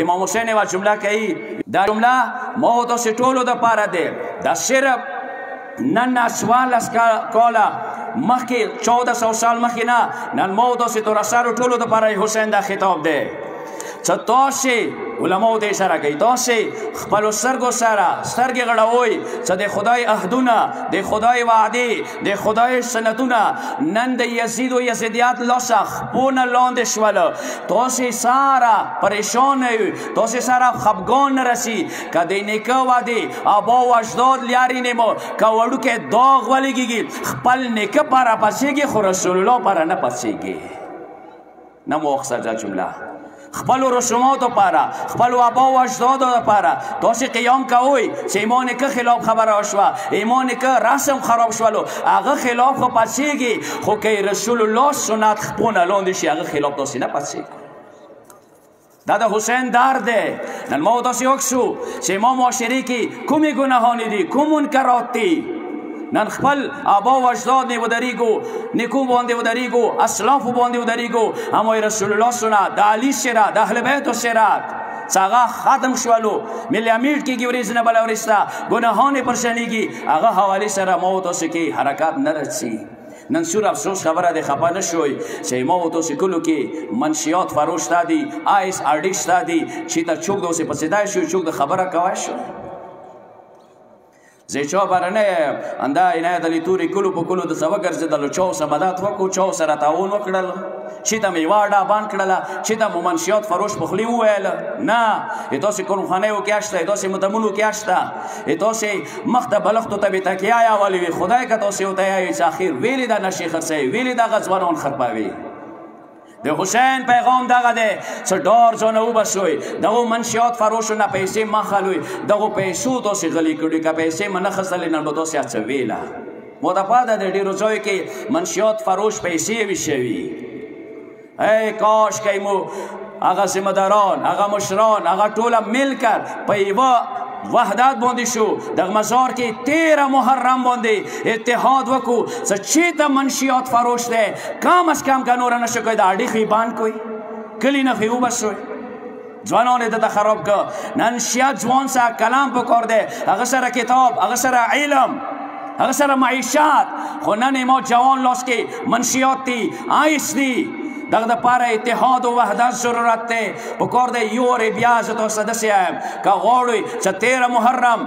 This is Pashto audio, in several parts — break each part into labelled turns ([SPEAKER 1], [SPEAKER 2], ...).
[SPEAKER 1] امام حسین یو جمله کوي دا جمله مو د سټولو د پاره ده دا صرف نن نسوال اس کولا مخکې 1400 سال مخکې نه نن مو د سټولو سره ټولو د پاره حسین دا خطاب ده څه تاسو علماء ته اشاره کوي تاسو خپل سرګو سره سرګ غړوي چې د خدای عهدونه د خدای وعده د خدای سنتونه نن د یزید او یزیدیات لوسخ پونه لاندې شول تاسو سارا پریشان یې تاسو سارا خپګان رسی کدی نیکه وادي ابا وجداد لیاري نیمو کاوړو کې داغ ولګيږي خپل نیکه پر پسېږي خو رسول الله پر نه پسېږي نه مو اخسجا جمله خپل رسومات لپاره خپل ابا او اجداد لپاره تاسو قیام کوئ چې ایمان کې خلاف خبره وشوه ایمان کې رسم خراب شولو هغه خلاف خو پسیږي خو کې رسول الله سنت خپونه لاندې شي هغه خلاف تاسو نه پسیږي دا د حسین دار دی نن ما داسې وکسو چې ما معاشري کې کومې ګناهانې دي کوم منکرات دي نن خپل آبا و اجداد نه ودریګو نیکو باندې ودریګو اسلاف باندې ودریګو امو رسول الله سنا د علی سره د اهل بیت سره څنګه ختم شولو ملي امیر کې ګوريز نه بل ورستا ګناهونه پرشنيږي هغه حواله سره موت اوس کې حرکت نه رسي نن سور افسوس خبره ده خپه نشوي چې ما وته سکلو کې منشيات فروش تا دي آیس ارډیکس تا دي چې ته چوک دوسه په صدا شو چوک د خبره کوي شو زه چا برنه اندا نه د لیتوري کلو په کلو د سبا ګرځیدل چا سمدات وکړو چا سره تعاون وکړل چې د میواډا بان کړل چې د مومنشیات فروش بخلی وویل نه تاسو کوم خانه یو کې اشته تاسو مدملو کې اشته ته سي مخ د بلختو ته به تکیا یا ولي وي خدای که ته سي او ته یې چې اخر ویلې دا نشي خرڅي ویلې دا غزوانون خرباوي د حسین پیغام دغه دی چې ډار ځونه وبسوي دغه منشیات فروش نه پیسې مخالوي دغه پیسو ته سي غلي کړي که پیسې منه خسل نه به ته سي اچ ویلا مو د پاده د ډیرو ځای کې منشیات فروش پیسې وي شوي اے کاش کای مو هغه ذمہ داران هغه مشران هغه ټوله مل کر په یوه وحدت باندې شو د مزار کې 13 محرم باندې اتحاد وکړو چې چی ته منشیات فروش ده کم از کم کنور نشو کوي دا اړیخي باندې کوي کلی نه فیو بسوي ځوانان د تخرب کو نن شیا ځوان سره کلام پکور دی هغه سره کتاب هغه سره علم هغه سره معیشت خو نن مو جوان لاس کې منشیات دي آیس دي دغه د پاره اتحاد او وحدت ضرورت ته پکور دی یو ری بیا زه تاسو سره دسه که غوړی چې 13 محرم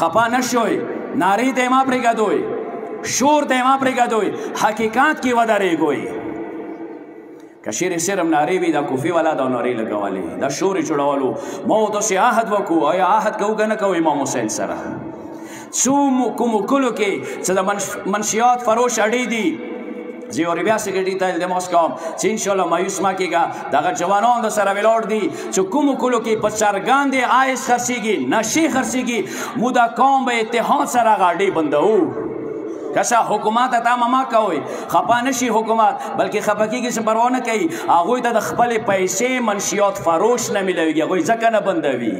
[SPEAKER 1] خپا نشوي ناری ته ما پرې غدوي شور ته ما پرې غدوي حقیقت کې ودارې ګوي کشیر سرم ناری وی دا کوفی والا دا ناری لګوالی دا شور چړوالو مو د سی عهد وکو او عهد کو کنه کو امام حسین سره څو کوم کلو کې چې د منشیات فروش اړې دي زی اور بیا سیکرټری تل د موسکو چې ان شاء الله مایوس ما کېګا دغه جوانان د سره ویلوړ دي چې کوم کولو کې په چارګان دی آیس خرسيږي نشي خرسيږي مودا قوم به اتحاد سره غاډي بندو کسا حکومت ته ماما کوي خپا نشي حکومت بلکې خپکی کې څه پروا نه کوي هغه ته د خپل پیسې منشيات فروش نه ملويږي هغه ځکه نه بندوي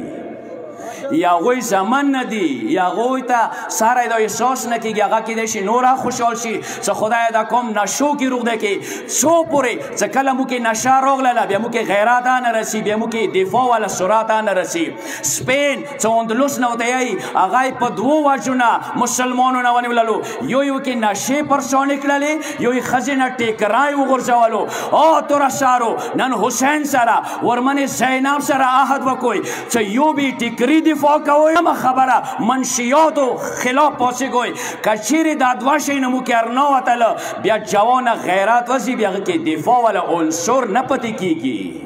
[SPEAKER 1] یا غوی زمن نه دی یا غوی ته سره د احساس نه کیږي هغه کې د شي نورا خوشحال شي چې خدای دا کوم نشو کې روغ ده کې څو پورې چې کله مو کې نشه روغله بیا مو کې غیرات نه رسی بیا مو کې دفاع ولا سرات نه رسی سپین چې اندلس نه وته ای هغه په دوو واجونه مسلمانانو نه ونیوللو یو یو کې نشه پر شو نکړلې یو خزینه ټیکرای وغورځولو او تر شارو نن حسین سره ورمنې زینب سره عهد وکوي چې یو بي ټیکری دفاع کوي هم خبره منشیاتو خلاف پوسې کوي کچېرې دا دوا شي نه مو کې ارنا وتل بیا جوان غیرت وسی بیا کې دفاع ولا عنصر نه پتی کیږي